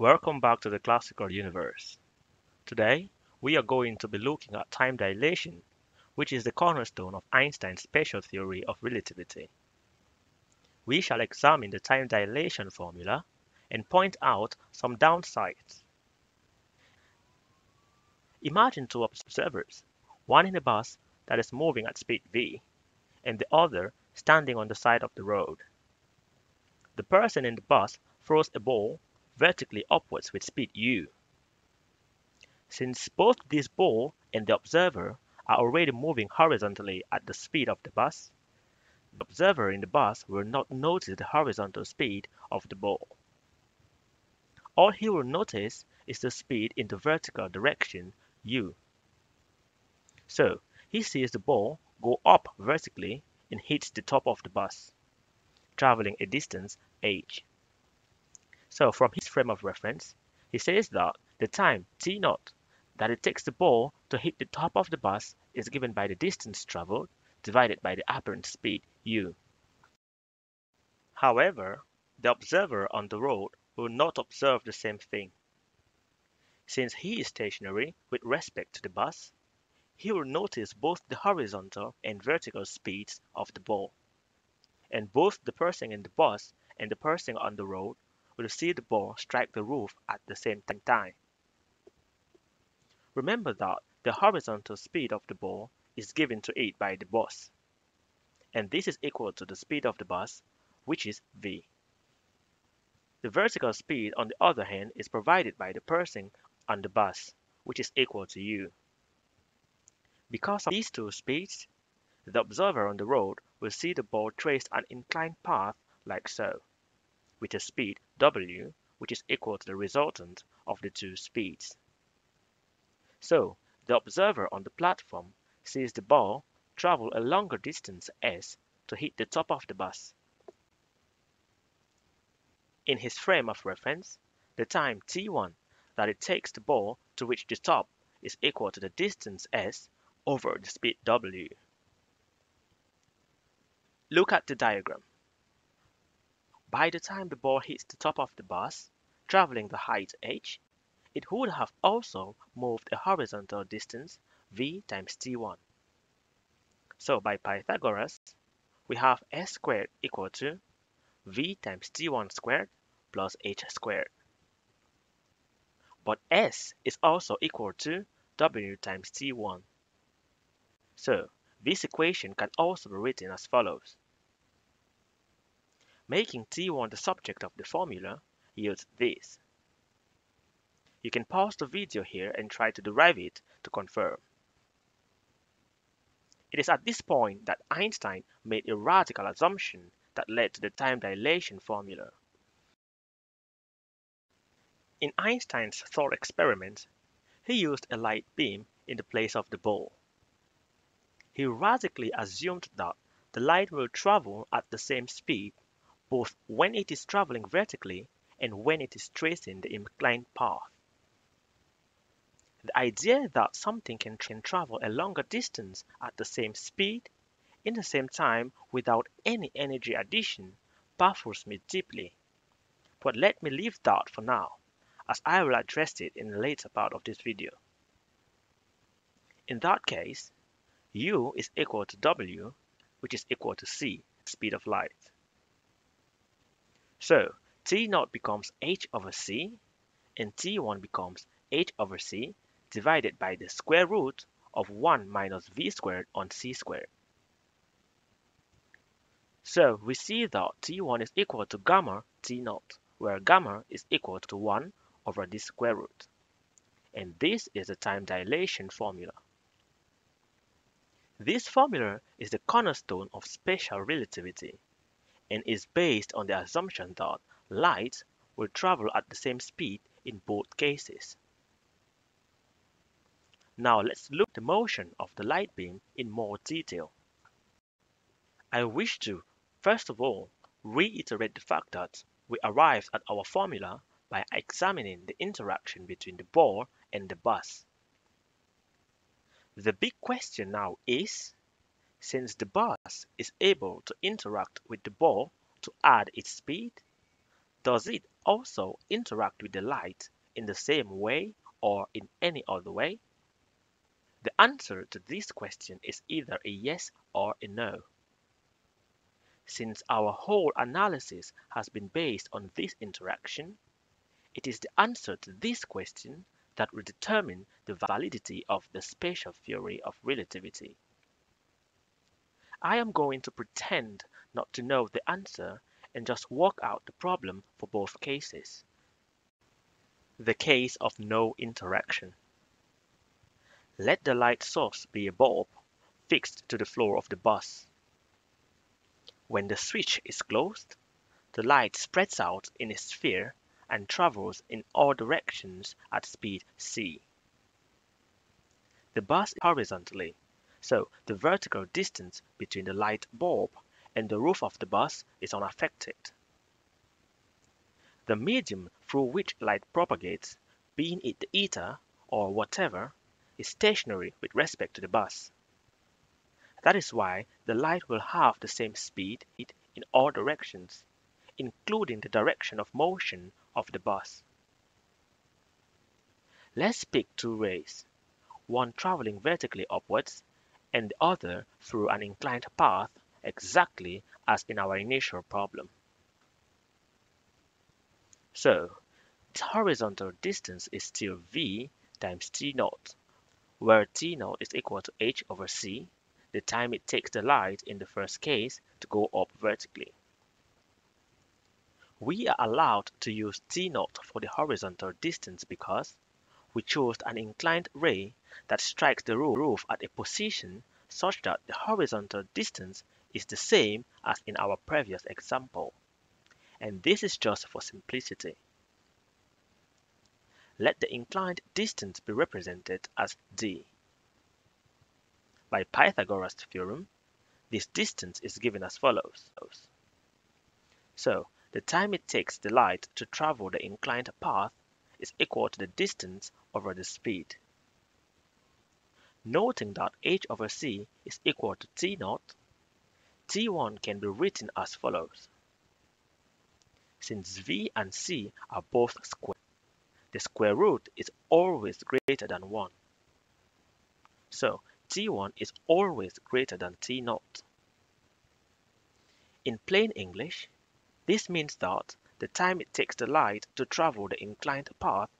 Welcome back to the classical universe. Today, we are going to be looking at time dilation, which is the cornerstone of Einstein's special theory of relativity. We shall examine the time dilation formula and point out some downsides. Imagine two observers, one in a bus that is moving at speed v, and the other standing on the side of the road. The person in the bus throws a ball vertically upwards with speed u. Since both this ball and the observer are already moving horizontally at the speed of the bus, the observer in the bus will not notice the horizontal speed of the ball. All he will notice is the speed in the vertical direction u. So, he sees the ball go up vertically and hits the top of the bus, traveling a distance h. So from his frame of reference, he says that the time t naught that it takes the ball to hit the top of the bus is given by the distance traveled divided by the apparent speed u. However, the observer on the road will not observe the same thing. Since he is stationary with respect to the bus, he will notice both the horizontal and vertical speeds of the ball. And both the person in the bus and the person on the road will see the ball strike the roof at the same time. Remember that the horizontal speed of the ball is given to it by the bus, and this is equal to the speed of the bus, which is v. The vertical speed, on the other hand, is provided by the person on the bus, which is equal to u. Because of these two speeds, the observer on the road will see the ball trace an inclined path like so with a speed w which is equal to the resultant of the two speeds. So, the observer on the platform sees the ball travel a longer distance s to hit the top of the bus. In his frame of reference, the time t1 that it takes the ball to reach the top is equal to the distance s over the speed w. Look at the diagram. By the time the ball hits the top of the bus, traveling the height h, it would have also moved a horizontal distance v times t1. So by Pythagoras, we have s squared equal to v times t1 squared plus h squared. But s is also equal to w times t1. So this equation can also be written as follows. Making T1 the subject of the formula yields this. You can pause the video here and try to derive it to confirm. It is at this point that Einstein made a radical assumption that led to the time dilation formula. In Einstein's thought experiment, he used a light beam in the place of the ball. He radically assumed that the light will travel at the same speed both when it is traveling vertically and when it is tracing the inclined path. The idea that something can, can travel a longer distance at the same speed in the same time without any energy addition baffles me deeply. But let me leave that for now, as I will address it in the later part of this video. In that case, u is equal to w, which is equal to c, speed of light. So T naught becomes h over c, and T1 becomes h over c divided by the square root of 1 minus v squared on c squared. So we see that T1 is equal to gamma T naught, where gamma is equal to 1 over this square root. And this is the time dilation formula. This formula is the cornerstone of special relativity and is based on the assumption that light will travel at the same speed in both cases. Now let's look at the motion of the light beam in more detail. I wish to, first of all, reiterate the fact that we arrived at our formula by examining the interaction between the ball and the bus. The big question now is, since the bus is able to interact with the ball to add its speed, does it also interact with the light in the same way or in any other way? The answer to this question is either a yes or a no. Since our whole analysis has been based on this interaction, it is the answer to this question that will determine the validity of the special theory of relativity. I am going to pretend not to know the answer and just work out the problem for both cases. The case of no interaction. Let the light source be a bulb fixed to the floor of the bus. When the switch is closed, the light spreads out in a sphere and travels in all directions at speed c. The bus is horizontally, so the vertical distance between the light bulb and the roof of the bus is unaffected. The medium through which light propagates, being it the ether or whatever, is stationary with respect to the bus. That is why the light will have the same speed in all directions, including the direction of motion of the bus. Let's pick two rays, one traveling vertically upwards and the other through an inclined path exactly as in our initial problem. So, the horizontal distance is still v times t naught, where t naught is equal to h over c, the time it takes the light in the first case to go up vertically. We are allowed to use t naught for the horizontal distance because we chose an inclined ray that strikes the roof at a position such that the horizontal distance is the same as in our previous example. And this is just for simplicity. Let the inclined distance be represented as d. By Pythagoras' theorem, this distance is given as follows. So, the time it takes the light to travel the inclined path is equal to the distance over the speed. Noting that h over c is equal to t naught, T1 can be written as follows. Since v and c are both square, the square root is always greater than 1. So T1 is always greater than T0. In plain English, this means that the time it takes the light to travel the inclined path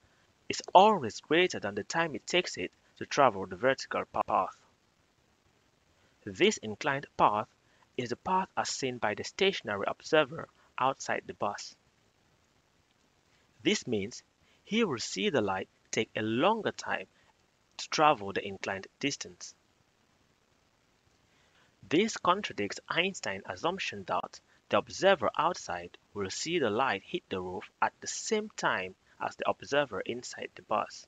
is always greater than the time it takes it to travel the vertical path. This inclined path is the path as seen by the stationary observer outside the bus. This means he will see the light take a longer time to travel the inclined distance. This contradicts Einstein's assumption that the observer outside will see the light hit the roof at the same time as the observer inside the bus.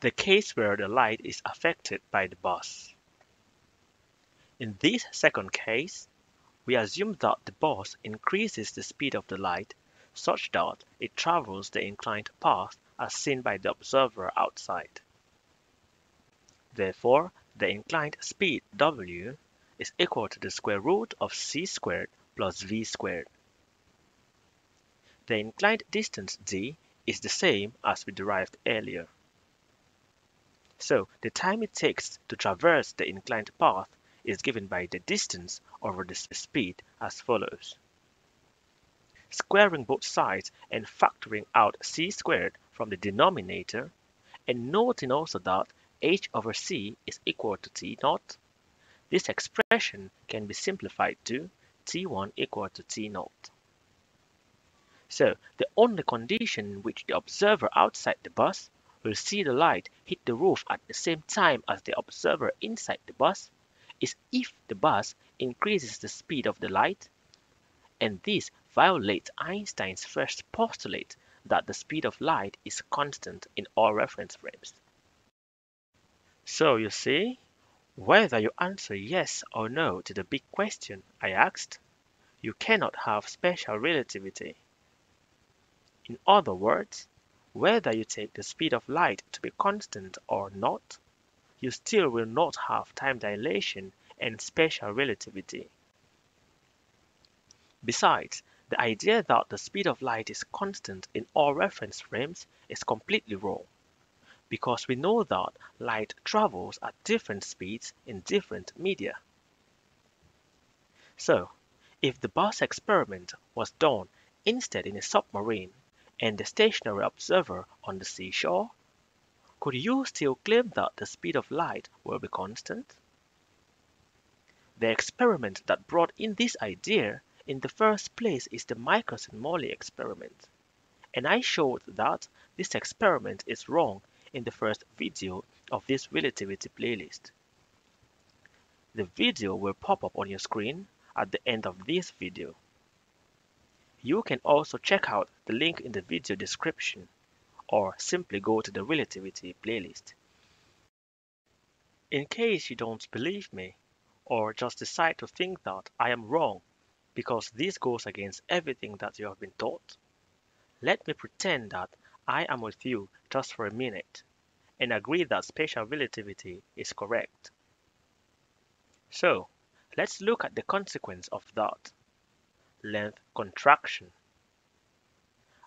The case where the light is affected by the bus. In this second case, we assume that the bus increases the speed of the light such that it travels the inclined path as seen by the observer outside. Therefore, the inclined speed w is equal to the square root of c squared plus v squared. The inclined distance d is the same as we derived earlier. So the time it takes to traverse the inclined path is given by the distance over the speed as follows. Squaring both sides and factoring out c squared from the denominator, and noting also that h over c is equal to t naught, this expression can be simplified to t1 equal to t naught. So the only condition in which the observer outside the bus will see the light hit the roof at the same time as the observer inside the bus is if the bus increases the speed of the light, and this violates Einstein's first postulate that the speed of light is constant in all reference frames. So you see, whether you answer yes or no to the big question I asked, you cannot have special relativity. In other words, whether you take the speed of light to be constant or not, you still will not have time dilation and special relativity. Besides, the idea that the speed of light is constant in all reference frames is completely wrong, because we know that light travels at different speeds in different media. So, if the bus experiment was done instead in a submarine and the stationary observer on the seashore, could you still claim that the speed of light will be constant? The experiment that brought in this idea in the first place is the Michelson-Morley experiment, and I showed that this experiment is wrong in the first video of this relativity playlist. The video will pop up on your screen at the end of this video. You can also check out the link in the video description or simply go to the relativity playlist. In case you don't believe me or just decide to think that I am wrong because this goes against everything that you have been taught. Let me pretend that I am with you just for a minute and agree that special relativity is correct. So, let's look at the consequence of that. Length contraction.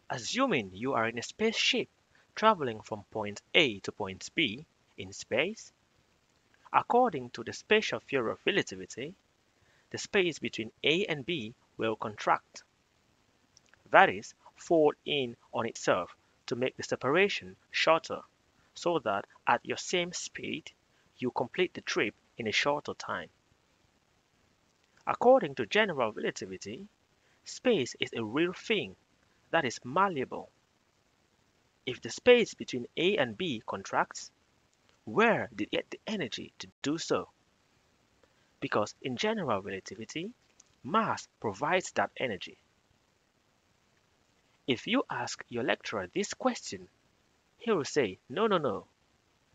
Assuming you are in a spaceship traveling from point A to point B in space, according to the special theory of relativity, the space between A and B will contract. That is, fold in on itself to make the separation shorter so that at your same speed, you complete the trip in a shorter time. According to general relativity, space is a real thing that is malleable. If the space between A and B contracts, where did it get the energy to do so? because in general relativity, mass provides that energy. If you ask your lecturer this question, he will say, no, no, no.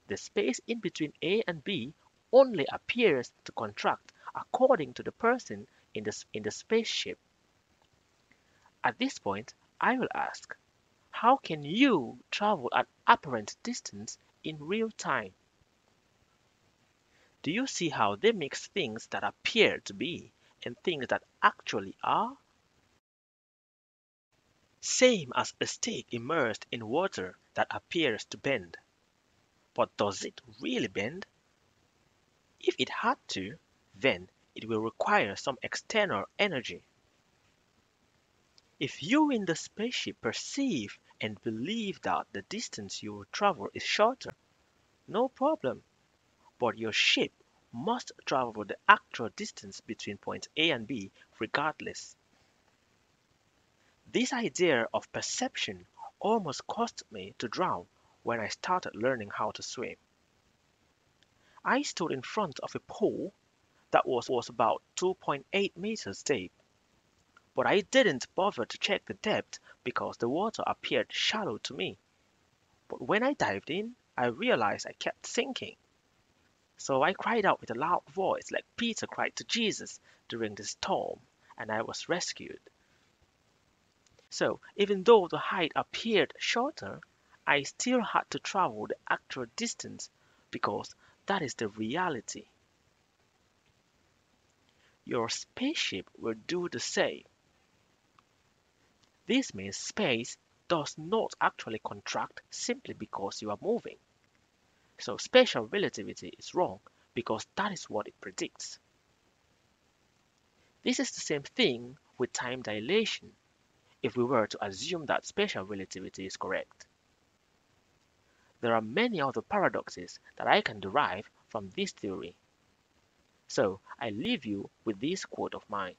The space in between A and B only appears to contract according to the person in the, in the spaceship. At this point, I will ask, how can you travel an apparent distance in real time? Do you see how they mix things that appear to be and things that actually are? Same as a stick immersed in water that appears to bend. But does it really bend? If it had to, then it will require some external energy. If you in the spaceship perceive and believe that the distance you will travel is shorter, no problem but your ship must travel the actual distance between point A and B regardless. This idea of perception almost caused me to drown when I started learning how to swim. I stood in front of a pool that was, was about 2.8 meters deep, but I didn't bother to check the depth because the water appeared shallow to me. But when I dived in, I realized I kept sinking. So I cried out with a loud voice, like Peter cried to Jesus during the storm, and I was rescued. So, even though the height appeared shorter, I still had to travel the actual distance because that is the reality. Your spaceship will do the same. This means space does not actually contract simply because you are moving. So special relativity is wrong because that is what it predicts. This is the same thing with time dilation if we were to assume that special relativity is correct. There are many other paradoxes that I can derive from this theory. So I leave you with this quote of mine.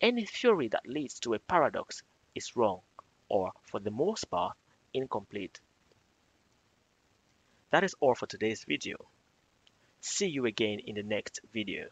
Any theory that leads to a paradox is wrong, or for the most part, incomplete. That is all for today's video. See you again in the next video.